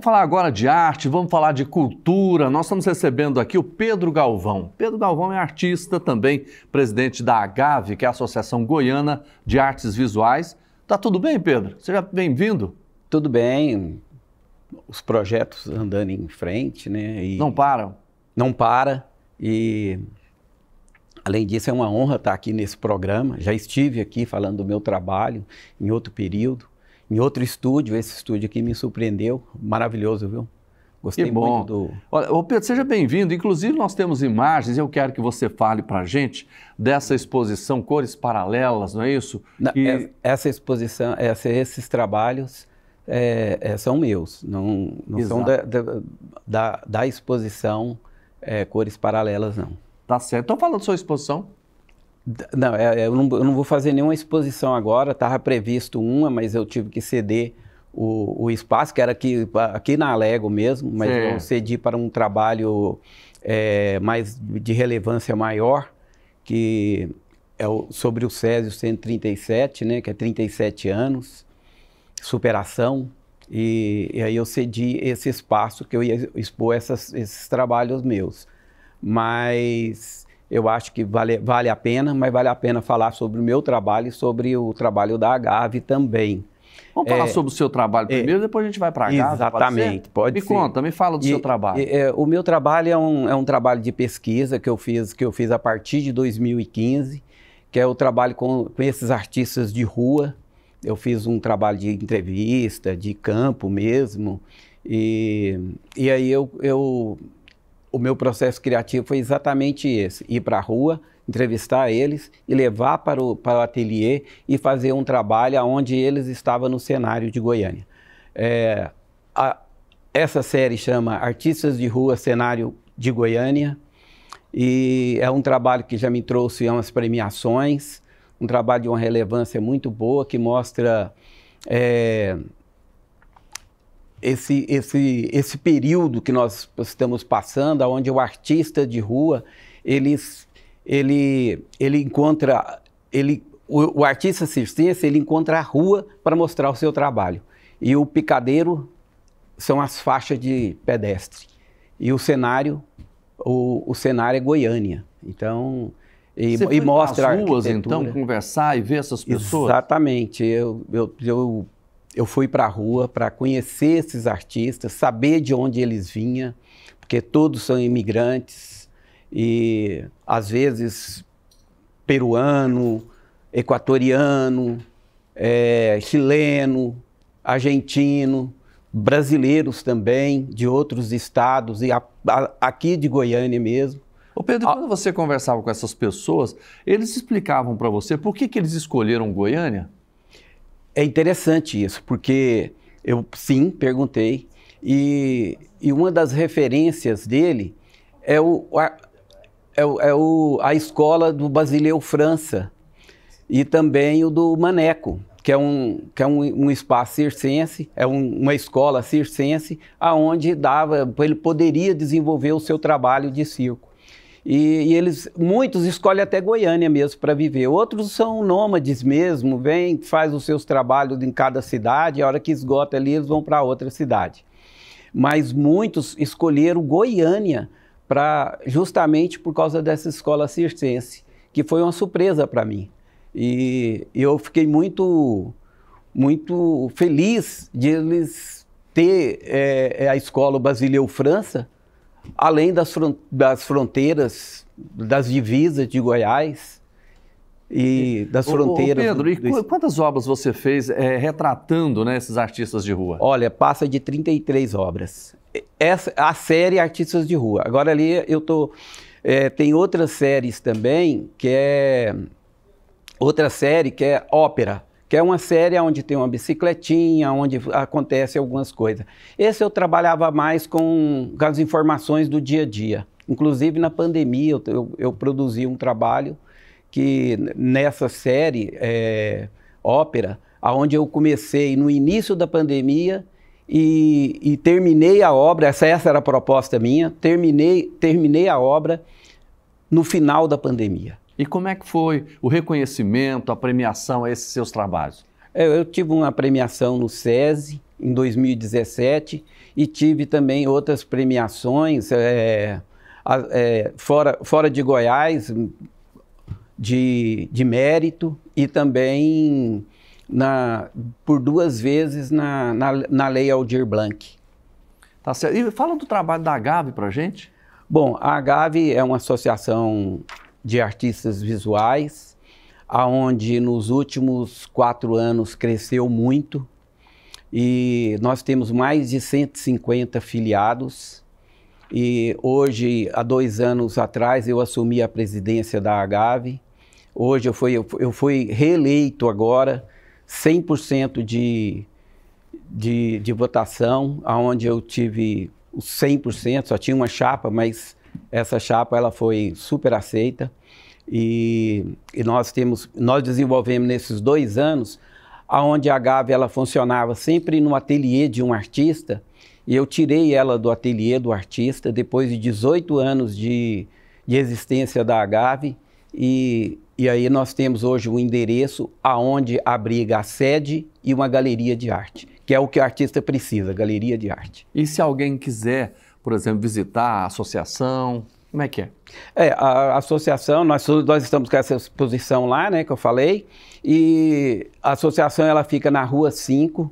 Vamos falar agora de arte, vamos falar de cultura. Nós estamos recebendo aqui o Pedro Galvão. Pedro Galvão é artista também, presidente da AGAVE, que é a Associação Goiana de Artes Visuais. Tá tudo bem, Pedro? Seja bem-vindo. Tudo bem. Os projetos andando em frente, né? E não param? Não para. E além disso, é uma honra estar aqui nesse programa. Já estive aqui falando do meu trabalho em outro período em outro estúdio. Esse estúdio aqui me surpreendeu. Maravilhoso, viu? Gostei que bom. muito do. Olha, ô Pedro, seja bem-vindo. Inclusive, nós temos imagens eu quero que você fale para a gente dessa exposição Cores Paralelas, não é isso? Não, e... É, essa exposição, essa, esses trabalhos é, é, são meus, não, não são da, da, da, exposição é, Cores Paralelas, não. Tá certo. Então, fala da sua exposição. Não, é, é, eu não, eu não vou fazer nenhuma exposição agora, estava previsto uma, mas eu tive que ceder o, o espaço, que era aqui, aqui na Alego mesmo, mas Sim. eu cedi para um trabalho é, mais de relevância maior, que é o, sobre o Césio 137, né, que é 37 anos, superação, e, e aí eu cedi esse espaço que eu ia expor essas, esses trabalhos meus. Mas eu acho que vale, vale a pena, mas vale a pena falar sobre o meu trabalho e sobre o trabalho da Agave também. Vamos falar é, sobre o seu trabalho é. primeiro, é, depois a gente vai para a Agave. Exatamente, pode, pode me ser. conta, me fala do e, seu trabalho. É, o meu trabalho é um, é um trabalho de pesquisa que eu fiz, que eu fiz a partir de 2015, que é o trabalho com, com esses artistas de rua. Eu fiz um trabalho de entrevista, de campo mesmo. E, e aí eu, eu o meu processo criativo foi exatamente esse: ir para a rua, entrevistar eles e levar para o, para o ateliê e fazer um trabalho onde eles estavam no cenário de Goiânia. É, a, essa série chama Artistas de Rua Cenário de Goiânia e é um trabalho que já me trouxe umas premiações, um trabalho de uma relevância muito boa que mostra. É, esse, esse, esse período que nós estamos passando, onde o artista de rua, ele, ele, ele encontra, ele, o, o artista circense, ele encontra a rua para mostrar o seu trabalho. E o picadeiro são as faixas de pedestre. E o cenário, o, o cenário é Goiânia. Então, e, Você e mostra as ruas, então, conversar e ver essas pessoas? Exatamente. Eu, eu, eu eu fui para a rua para conhecer esses artistas, saber de onde eles vinham, porque todos são imigrantes e às vezes peruano, equatoriano, é, chileno, argentino, brasileiros também, de outros estados e a, a, aqui de Goiânia mesmo. Ô Pedro, quando você conversava com essas pessoas, eles explicavam para você por que, que eles escolheram Goiânia? É interessante isso, porque eu sim perguntei, e, e uma das referências dele é, o, a, é, o, é o, a escola do Basileu França e também o do Maneco, que é um, que é um, um espaço circense, é um, uma escola circense, aonde dava, ele poderia desenvolver o seu trabalho de circo. E, e, eles, muitos escolhem até Goiânia mesmo para viver. Outros são nômades mesmo, vêm, faz os seus trabalhos em cada cidade, a hora que esgota ali, eles vão para outra cidade. Mas muitos escolheram Goiânia para justamente por causa dessa escola circense, que foi uma surpresa para mim. E eu fiquei muito, muito feliz de eles ter é, a escola Basileu França, além das, das fronteiras, das divisas de Goiás e das fronteiras. Ô, Pedro, do, e quantas obras você fez é, retratando né, esses artistas de rua? Olha, passa de 33 obras. Essa, a série Artistas de Rua. Agora ali eu tô. É, tem outras séries também, que é. Outra série que é ópera que é uma série onde tem uma bicicletinha, onde acontece algumas coisas. Esse eu trabalhava mais com, com as informações do dia a dia. Inclusive na pandemia eu, eu, eu produzi um trabalho que nessa série é, ópera, aonde eu comecei no início da pandemia e, e, terminei a obra. Essa, essa era a proposta minha. Terminei, terminei a obra no final da pandemia. E como é que foi o reconhecimento, a premiação a esses seus trabalhos? É, eu tive uma premiação no SESI em 2017 e tive também outras premiações é, é, fora, fora de Goiás, de, de mérito e também na, por duas vezes na, na, na Lei Aldir Blanc. Tá certo. E fala do trabalho da Agave para gente. Bom, a Agave é uma associação de artistas visuais, aonde nos últimos quatro anos cresceu muito e nós temos mais de 150 filiados. E hoje, há dois anos atrás, eu assumi a presidência da Agave. Hoje eu fui, eu fui reeleito agora, 100% de, de, de votação, onde eu tive os 100%, só tinha uma chapa, mas essa chapa ela foi super aceita. E, e nós temos, nós desenvolvemos nesses dois anos, aonde a Gavi ela funcionava sempre no ateliê de um artista, e eu tirei ela do ateliê do artista depois de 18 anos de, de existência da Agave e, e aí nós temos hoje um endereço aonde abriga a sede e uma galeria de arte, que é o que o artista precisa, galeria de arte. E se alguém quiser, por exemplo, visitar a associação, como é que é? É, a, associação, nós, nós estamos com essa exposição lá, né, que eu falei, e a associação ela fica na rua 5,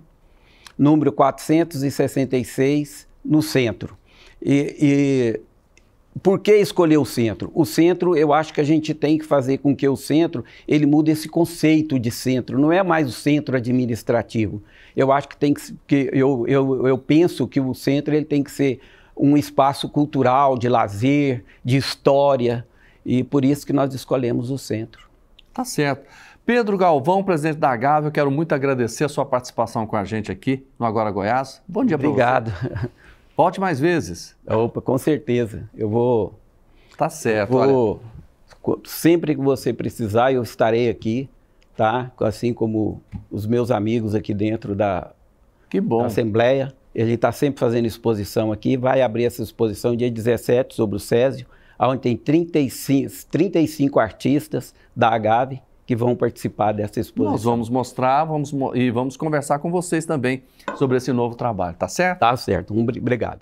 número 466, no centro. E, e por que escolher o centro? O centro, eu acho que a gente tem que fazer com que o centro, ele mude esse conceito de centro, não é mais o centro administrativo. Eu acho que tem que, que eu, eu, eu penso que o centro ele tem que ser um espaço cultural, de lazer, de história, e por isso que nós escolhemos o centro. Tá certo. Pedro Galvão, presidente da Gávea, eu quero muito agradecer a sua participação com a gente aqui no Agora Goiás. Bom dia para você. Obrigado. Volte mais vezes. Opa, com certeza. Eu vou. Tá certo. Vou. Sempre que você precisar, eu estarei aqui, tá? Assim como os meus amigos aqui dentro da, que bom. da Assembleia. Ele está sempre fazendo exposição aqui, vai abrir essa exposição dia 17 sobre o Césio, onde tem 35, 35 artistas da Agave que vão participar dessa exposição. Nós vamos mostrar vamos, e vamos conversar com vocês também sobre esse novo trabalho, tá certo? Tá certo. Um, obrigado.